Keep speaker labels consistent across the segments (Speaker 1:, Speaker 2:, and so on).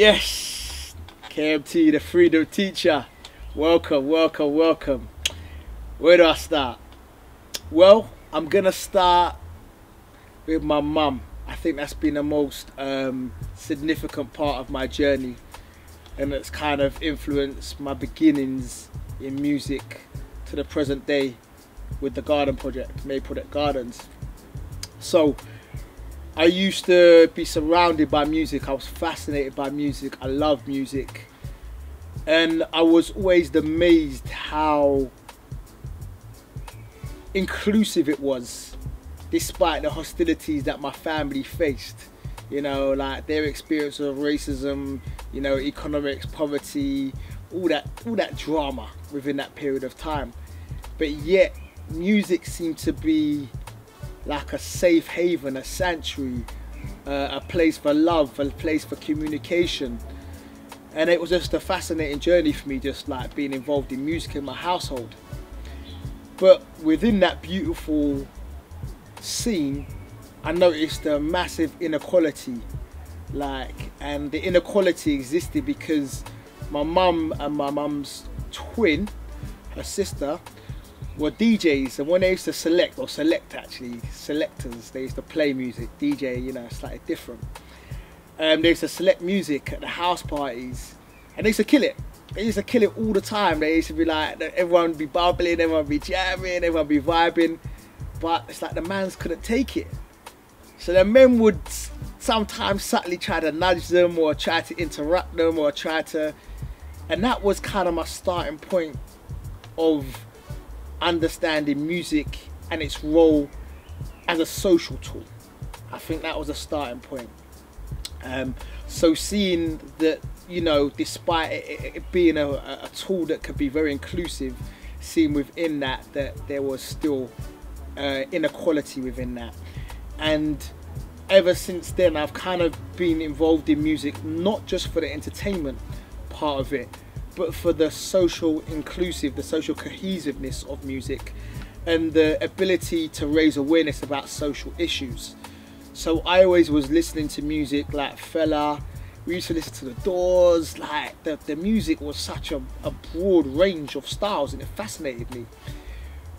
Speaker 1: Yes, KMT, the freedom teacher. Welcome, welcome, welcome. Where do I start? Well, I'm gonna start with my mum. I think that's been the most um, significant part of my journey, and it's kind of influenced my beginnings in music to the present day with the Garden Project, May Project Gardens. So, I used to be surrounded by music. I was fascinated by music. I love music. And I was always amazed how inclusive it was, despite the hostilities that my family faced. You know, like their experience of racism, you know, economics, poverty, all that, all that drama within that period of time. But yet, music seemed to be like a safe haven, a sanctuary, uh, a place for love, a place for communication. And it was just a fascinating journey for me, just like being involved in music in my household. But within that beautiful scene, I noticed a massive inequality. Like, and the inequality existed because my mum and my mum's twin, her sister, were DJs, and when they used to select, or select actually, selectors, they used to play music. DJ, you know, slightly different. Um, they used to select music at the house parties, and they used to kill it. They used to kill it all the time. They used to be like, everyone would be bubbling, everyone would be jamming, everyone would be vibing, but it's like the mans couldn't take it. So the men would sometimes subtly try to nudge them, or try to interrupt them, or try to, and that was kind of my starting point of understanding music and its role as a social tool. I think that was a starting point. Um, so seeing that, you know, despite it, it being a, a, tool that could be very inclusive, seeing within that that there was still uh, inequality within that. And ever since then, I've kind of been involved in music, not just for the entertainment part of it, but for the social inclusive, the social cohesiveness of music and the ability to raise awareness about social issues. So I always was listening to music like Fela, we used to listen to the doors, like the, the music was such a, a broad range of styles and it fascinated me.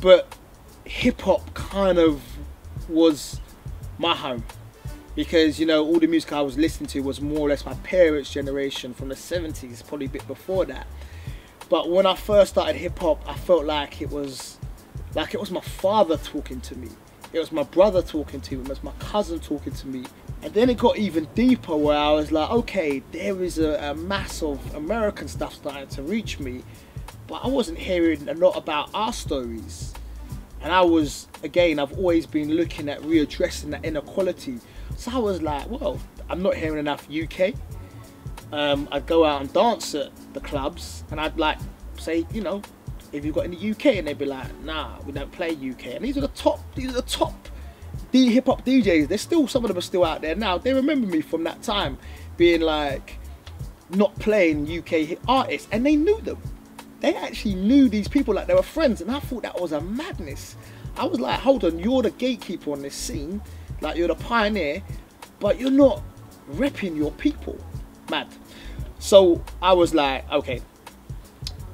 Speaker 1: But hip hop kind of was my home because you know all the music I was listening to was more or less my parents' generation from the 70s, probably a bit before that. But when I first started hip hop, I felt like it was like it was my father talking to me. It was my brother talking to me. It was my cousin talking to me. And then it got even deeper where I was like, okay, there is a, a mass of American stuff starting to reach me, but I wasn't hearing a lot about our stories. And I was, again, I've always been looking at readdressing that inequality so I was like, well, I'm not hearing enough UK. Um, I'd go out and dance at the clubs, and I'd like say, you know, if you've got in the UK, and they'd be like, nah, we don't play UK. And these are the top, these are the top the hip hop DJs. There's still some of them are still out there now. They remember me from that time, being like not playing UK artists, and they knew them. They actually knew these people like they were friends, and I thought that was a madness. I was like, hold on, you're the gatekeeper on this scene like you're the pioneer, but you're not repping your people. Mad. So I was like, okay,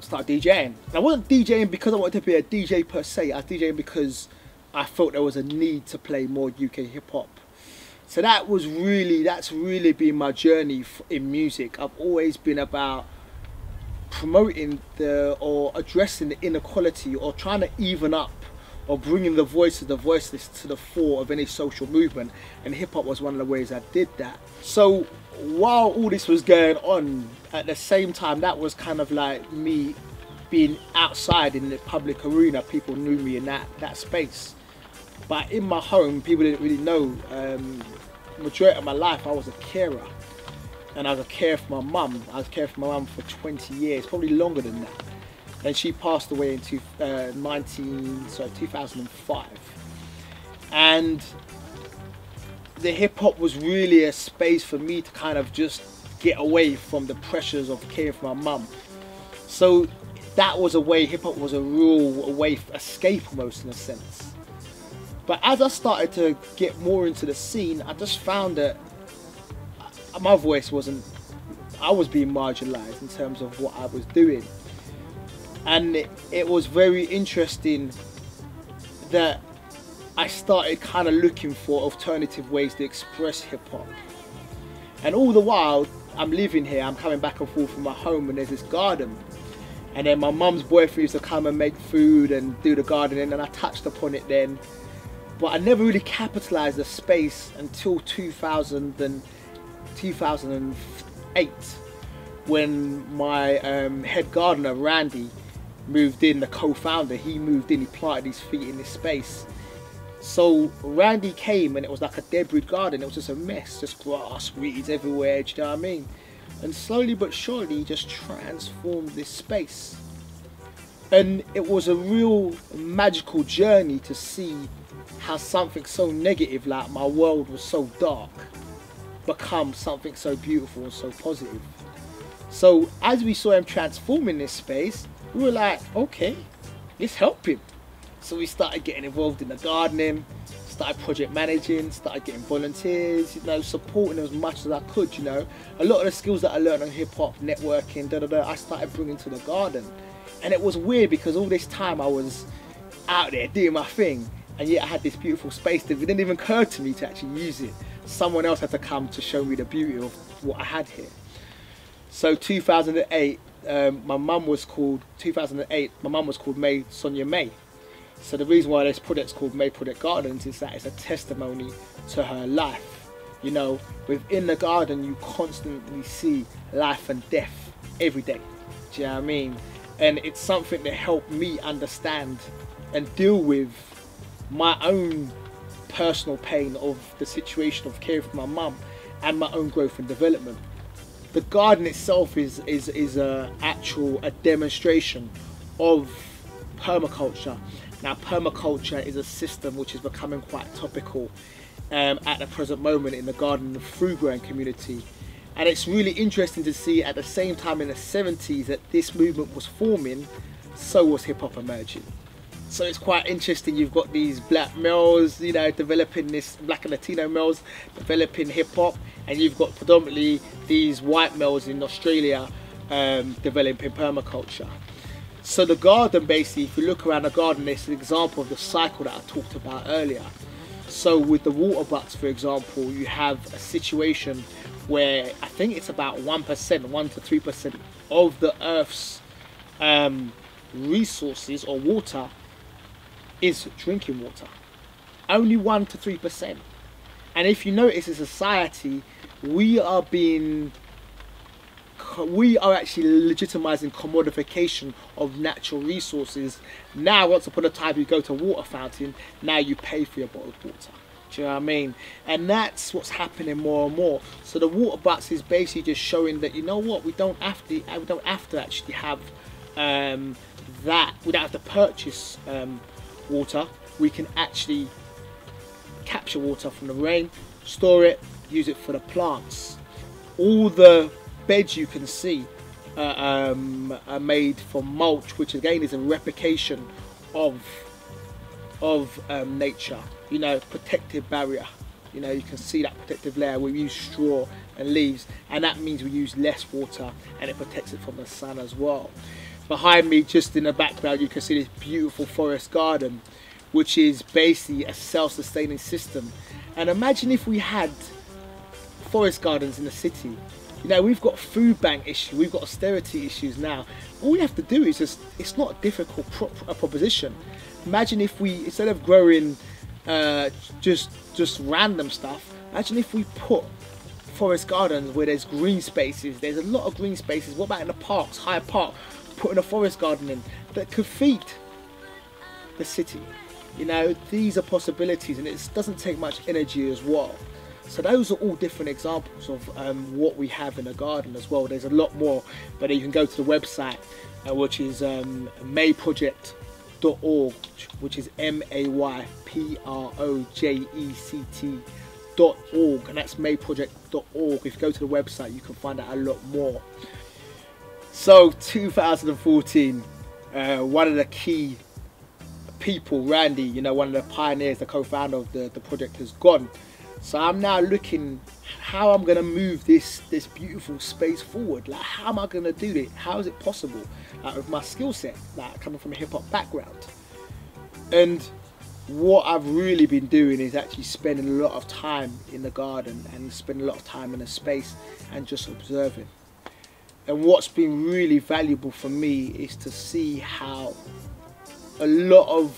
Speaker 1: start DJing. I wasn't DJing because I wanted to be a DJ per se. I was DJing because I felt there was a need to play more UK hip hop. So that was really, that's really been my journey in music. I've always been about promoting the or addressing the inequality or trying to even up or bringing the voice of the voiceless to the fore of any social movement and hip hop was one of the ways I did that. So while all this was going on, at the same time that was kind of like me being outside in the public arena, people knew me in that, that space. But in my home, people didn't really know. Um, majority of my life, I was a carer. And I was a carer for my mum. I was caring for my mum for 20 years, probably longer than that and she passed away in two, uh, 19, sorry, 2005. And the hip hop was really a space for me to kind of just get away from the pressures of caring for my mum. So that was a way, hip hop was a real way, escape almost in a sense. But as I started to get more into the scene, I just found that my voice wasn't I was being marginalized in terms of what I was doing. And it, was very interesting that I started kind of looking for alternative ways to express hip hop. And all the while, I'm living here, I'm coming back and forth from my home, and there's this garden. And then my mum's boyfriend used to come and make food and do the gardening, and I touched upon it then. But I never really capitalized the space until 2000 and 2008 when my um, head gardener, Randy, moved in, the co-founder, he moved in, he planted his feet in this space so Randy came and it was like a debris garden. It was just a mess, just grass, weeds everywhere. Do you know what I mean? And slowly but surely, he just transformed this space. And it was a real magical journey to see how something so negative, like my world was so dark, become something so beautiful and so positive. So as we saw him transforming this space, we were like, okay, let's help him. So we started getting involved in the gardening, started project managing, started getting volunteers, you know, supporting as much as I could, you know. A lot of the skills that I learned on hip hop, networking, da da da, I started bringing to the garden. And it was weird because all this time I was out there doing my thing, and yet I had this beautiful space that didn't even occur to me to actually use it. Someone else had to come to show me the beauty of what I had here. So 2008, um, my mum was called, 2008, my mum was called May Sonia May so the reason why this project's called May Project Gardens is that it's a testimony to her life. You know, within the garden you constantly see life and death every day. Do you know what I mean? And it's something that helped me understand and deal with my own personal pain of the situation of caring for my mum and my own growth and development. The garden itself is is is a actual a demonstration of permaculture now, permaculture is a system which is becoming quite topical um, at the present moment in the garden and fruit growing community. And it's really interesting to see at the same time in the 70s that this movement was forming, so was hip hop emerging. So it's quite interesting. You've got these black males, you know, developing this black and Latino males developing hip hop, and you've got predominantly these white males in Australia um, developing permaculture. So the garden basically, if you look around the garden, it's an example of the cycle that I talked about earlier. So with the water butts, for example, you have a situation where I think it's about 1%, 1 to 3% of the Earth's um, resources or water is drinking water. Only 1 to 3%. And if you notice in society, we are being we are actually legitimizing commodification of natural resources. Now, once upon a time, you go to water fountain, now you pay for your bottled water. Do you know what I mean? And that's what's happening more and more. So the water butts is basically just showing that you know what we don't have to we don't have to actually have um, that. We don't have to purchase um, water. We can actually capture water from the rain, store it, use it for the plants. All the beds you can see uh, um, are made from mulch, which again is a replication of of um, nature. You know, protective barrier. You know, you can see that protective layer. We use straw and leaves, and that means we use less water, and it protects it from the sun as well. Behind me, just in the background, you can see this beautiful forest garden, which is basically a self-sustaining system. And imagine if we had forest gardens in the city you know, we've got food bank issues, we've got austerity issues now. All we have to do is just, it's not a difficult pro a proposition. Imagine if we, instead of growing uh, just just random stuff, imagine if we put forest gardens where there's green spaces, there's a lot of green spaces. What about in the parks, Hyde Park, putting a forest garden in that could feed the city? You know, these are possibilities and it doesn't take much energy as well. So those are all different examples of um, what we have in a garden as well. There's a lot more, but you can go to the website, uh, which is um, mayproject.org, which is M-A-Y-P-R-O-J-E-C-T org, and that's mayproject.org. If you go to the website, you can find out a lot more. So 2014, uh, one of the key people, Randy, you know, one of the pioneers, the co-founder of the, the project, has gone. So I'm now looking how I'm gonna move this this beautiful space forward. Like how am I gonna do it? How is it possible? Like with my skill set, like coming from a hip hop background. And what I've really been doing is actually spending a lot of time in the garden and spending a lot of time in the space and just observing. And what's been really valuable for me is to see how a lot of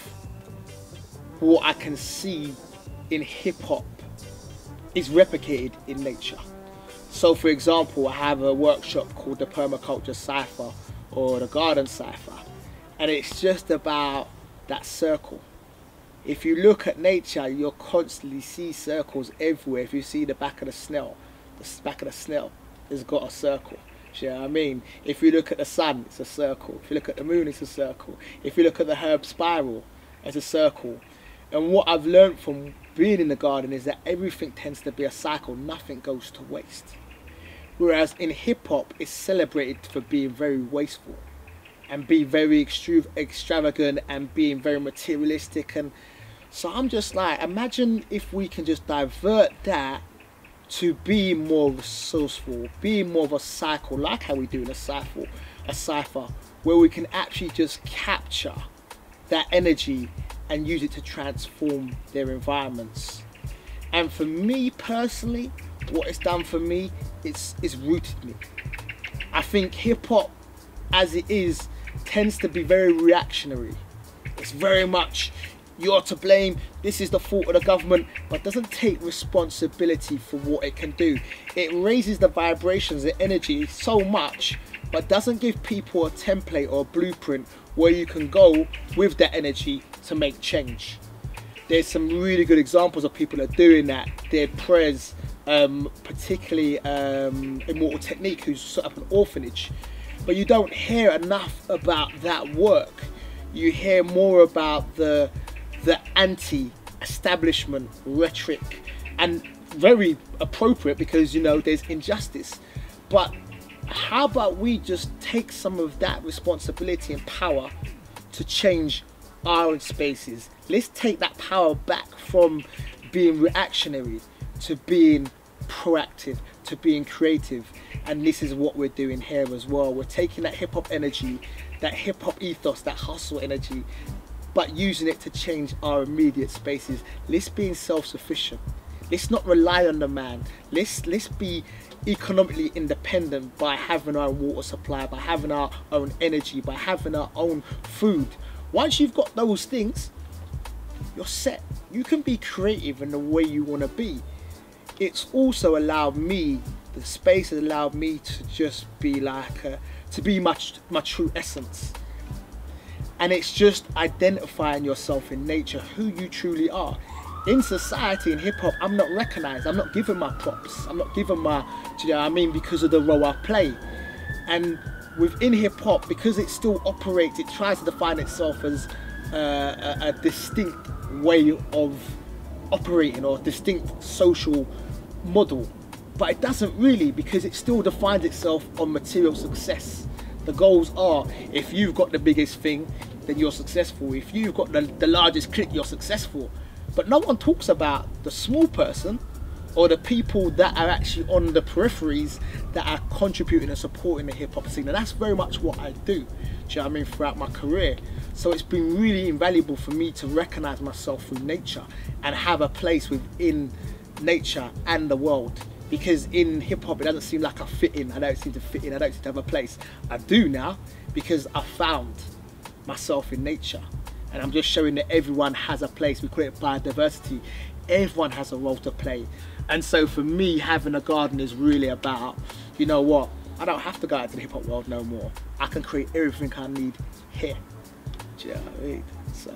Speaker 1: what I can see in hip hop is replicated in nature. So, for example, I have a workshop called the Permaculture Cipher or the Garden Cipher, and it's just about that circle. If you look at nature, you'll constantly see circles everywhere. If you see the back of the snail, the back of the snail has got a circle. Do you know what I mean? If you look at the sun, it's a circle. If you look at the moon, it's a circle. If you look at the herb spiral, it's a circle. And what I've learned from being in the garden is that everything tends to be a cycle, nothing goes to waste. Whereas in hip hop, it's celebrated for being very wasteful and being very extravagant and being very materialistic. And so I'm just like, imagine if we can just divert that to be more resourceful, be more of a cycle, like how we do in a cipher, a cipher, where we can actually just capture that energy and use it to transform their environments. And for me personally, what it's done for me, it's it's rooted me. I think hip hop, as it is, tends to be very reactionary. It's very much you're to blame, this is the fault of the government, but doesn't take responsibility for what it can do. It raises the vibrations, the energy so much, but doesn't give people a template or a blueprint where you can go with that energy to make change. There's some really good examples of people that are doing that. Dead Prez, um, particularly um, Immortal Technique, who's set up an orphanage. But you don't hear enough about that work. You hear more about the the anti-establishment rhetoric, and very appropriate because you know there's injustice. But how about we just take some of that responsibility and power to change our own spaces? Let's take that power back from being reactionary to being proactive, to being creative. And this is what we're doing here as well. We're taking that hip hop energy, that hip hop ethos, that hustle energy, but using it to change our immediate spaces. Let's be self sufficient. Let's not rely on the man. Let's let's be economically independent by having our water supply, by having our own energy, by having our own food. Once you've got those things, you're set. You can be creative in the way you want to be. It's also allowed me, the space has allowed me to just be like, a, to be my, my true essence. And it's just identifying yourself in nature, who you truly are in society in hip hop, I'm not recognized. I'm not given my props. I'm not given my, do you know what I mean, because of the role I play. And within hip hop, because it still operates, it tries to define itself as uh, a, a distinct way of operating or distinct social model. But it doesn't really because it still defines itself on material success. The goals are if you've got the biggest thing, then you're successful. If you've got the, the largest clique, you're successful. But no one talks about the small person or the people that are actually on the peripheries that are contributing and supporting the hip hop scene. And that's very much what I do, do you know I mean, throughout my career. So it's been really invaluable for me to recognize myself through nature and have a place within nature and the world. Because in hip hop, it doesn't seem like I fit in. I don't seem to fit in. I don't seem to have a place. I do now because I found myself in nature and I'm just showing that everyone has a place. We it biodiversity. Everyone has a role to play. And so for me, having a garden is really about, you know what, I don't have to go out to the hip hop world no more. I can create everything I need here. Do you know what I mean? So.